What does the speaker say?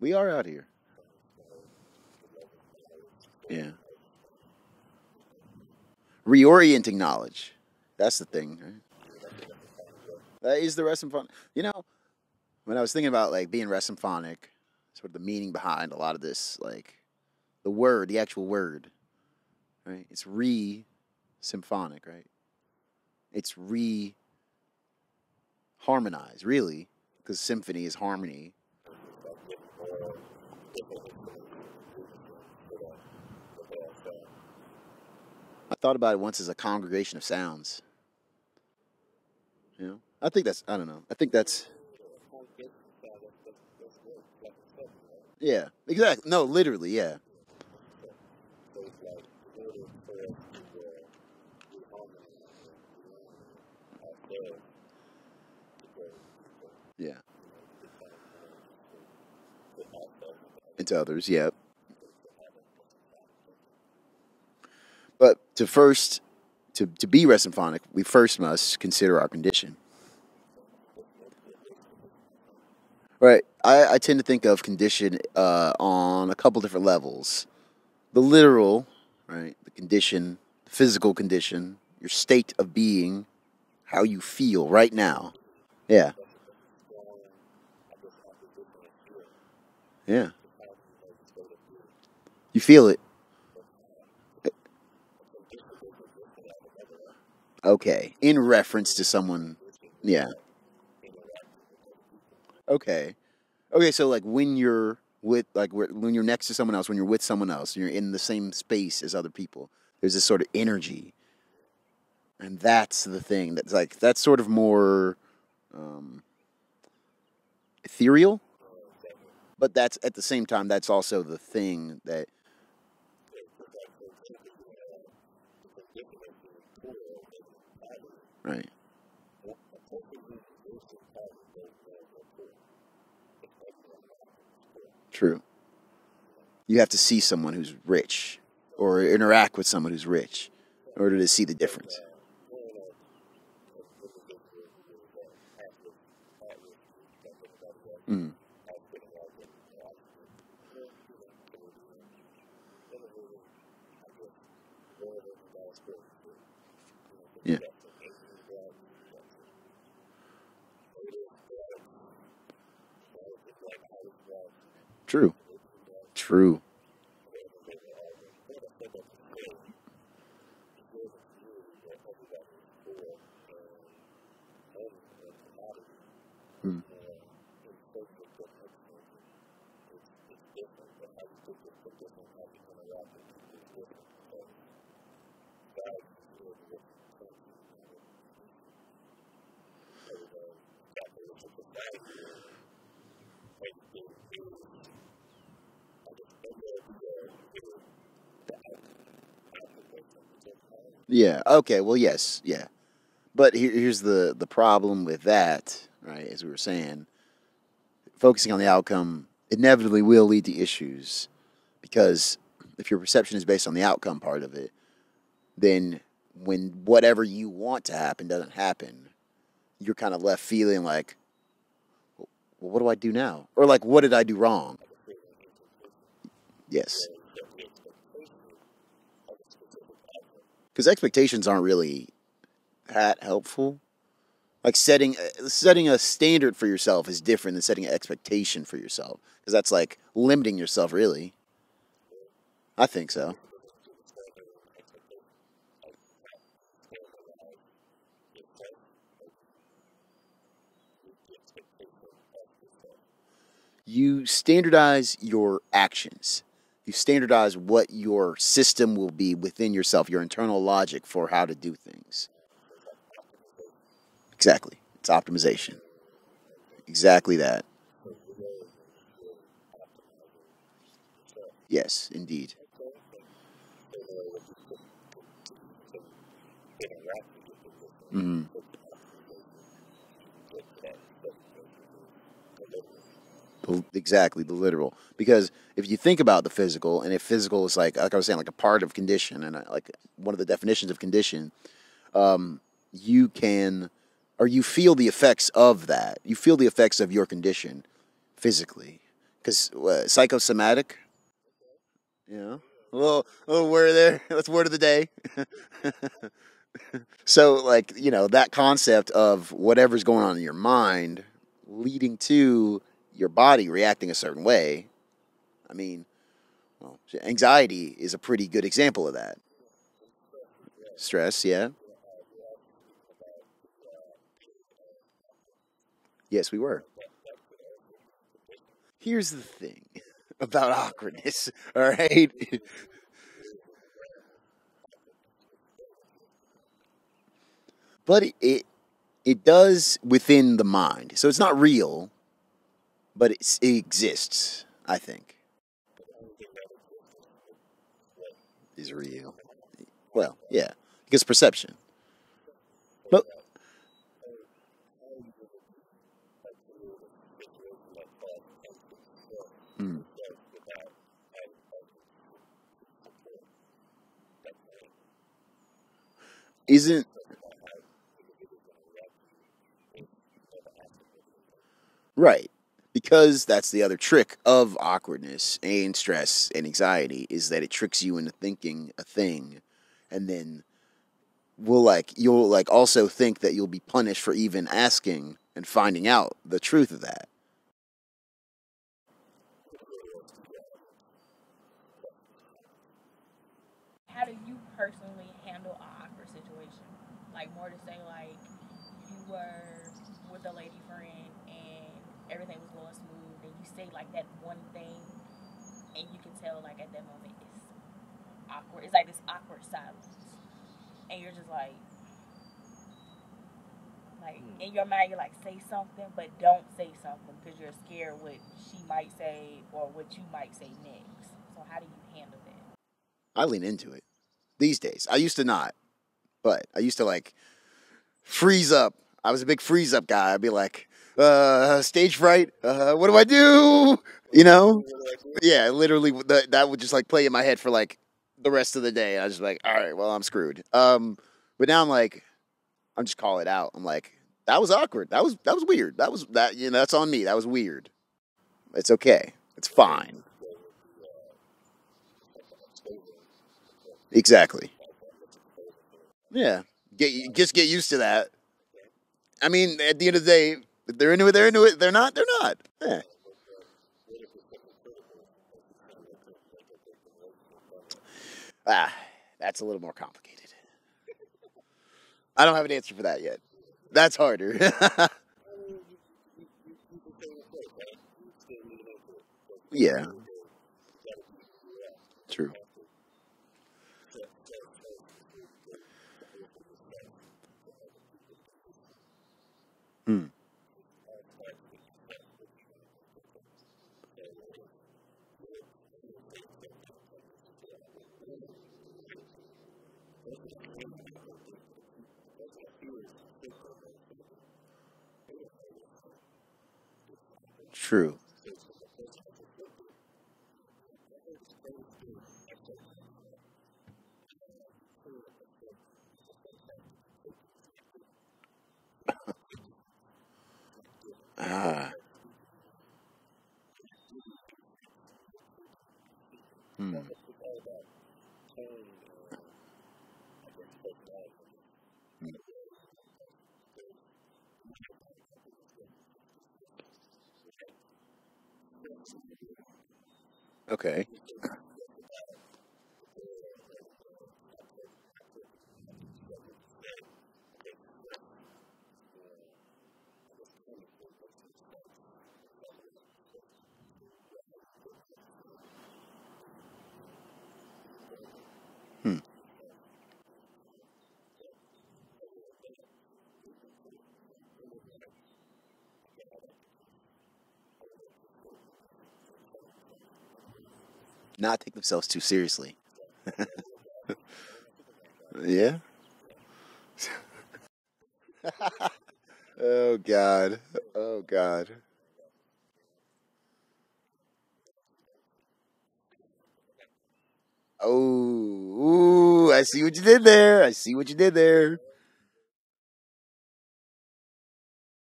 We are out here. Yeah. Reorienting knowledge. That's the thing. Right? That is the Resymphonic. You know, when I was thinking about like being Resymphonic, sort of the meaning behind a lot of this, like the word, the actual word, right? It's re symphonic, right? It's re harmonized, really, because symphony is harmony. I thought about it once as a congregation of sounds. You know, I think that's I don't know. I think that's yeah, exactly. No, literally, yeah. Yeah. Into others, yeah. But to first to, to be Resymphonic, we first must consider our condition. Right. I, I tend to think of condition uh, on a couple different levels. The literal, right? The condition, the physical condition, your state of being, how you feel right now. Yeah. Yeah. You feel it. Okay. In reference to someone. Yeah. Okay. Okay, so like when you're with like when you're next to someone else, when you're with someone else, you're in the same space as other people, there's this sort of energy, and that's the thing that's like that's sort of more um, ethereal, but that's at the same time that's also the thing that right. True. You have to see someone who's rich or interact with someone who's rich in order to see the difference. Mm. True. True. Mm. Yeah. Okay. Well, yes. Yeah. But here, here's the the problem with that, right? As we were saying, focusing on the outcome inevitably will lead to issues because if your perception is based on the outcome part of it, then when whatever you want to happen doesn't happen, you're kind of left feeling like, well, what do I do now? Or like, what did I do wrong? Yes. Because expectations aren't really that helpful. Like setting uh, setting a standard for yourself is different than setting an expectation for yourself because that's like limiting yourself really. I think so. You standardize your actions. You standardize what your system will be within yourself, your internal logic for how to do things. Exactly. It's optimization. Exactly that. Yes, indeed. Mm-hmm. Hmm Exactly, the literal. Because if you think about the physical, and if physical is like, like I was saying, like a part of condition, and uh, like one of the definitions of condition, um, you can, or you feel the effects of that. You feel the effects of your condition physically. Because uh, psychosomatic. Yeah. A little, a little word there. That's word of the day. so, like, you know, that concept of whatever's going on in your mind leading to your body reacting a certain way. I mean, well, anxiety is a pretty good example of that. Stress, yeah. Yes, we were. Here's the thing about awkwardness, all right? but it, it it does within the mind. So it's not real, but it exists, I think. Is real. Well, yeah, because perception. But hmm, isn't right because that's the other trick of awkwardness and stress and anxiety is that it tricks you into thinking a thing and then will like you'll like also think that you'll be punished for even asking and finding out the truth of that How do you personally handle an awkward situation? Like more to say like you were with a lady friend everything was going smooth and you say like that one thing and you can tell like at that moment it's awkward. It's like this awkward silence. And you're just like like Hmm. in your mind you're like say something but don't say something because you're scared what she might say or what you might say next. So how do you handle that? i lean into it these days i used to not but i used to like freeze up i was a big freeze up guy i'd be like uh stage fright uh what do i do? You know? Yeah literally that, that would just like play in my head for like the rest of the day i was just like all right well i'm screwed. Um but now i'm like i'm just call it out. I'm like that was awkward. That was that was weird. That was that you know that's on me. That was weird. It's okay. It's fine. Exactly. Yeah. Get just get used to that. I mean at the end of the day if they're into it they're into it. They're not they're not. Yeah. ah that's a little more complicated. I don't have an answer for that yet. That's harder. Yeah. True true. ah okay not take themselves too seriously. Yeah? Oh god. Oh god. Oh ooh, i see what you did there. I see what you did there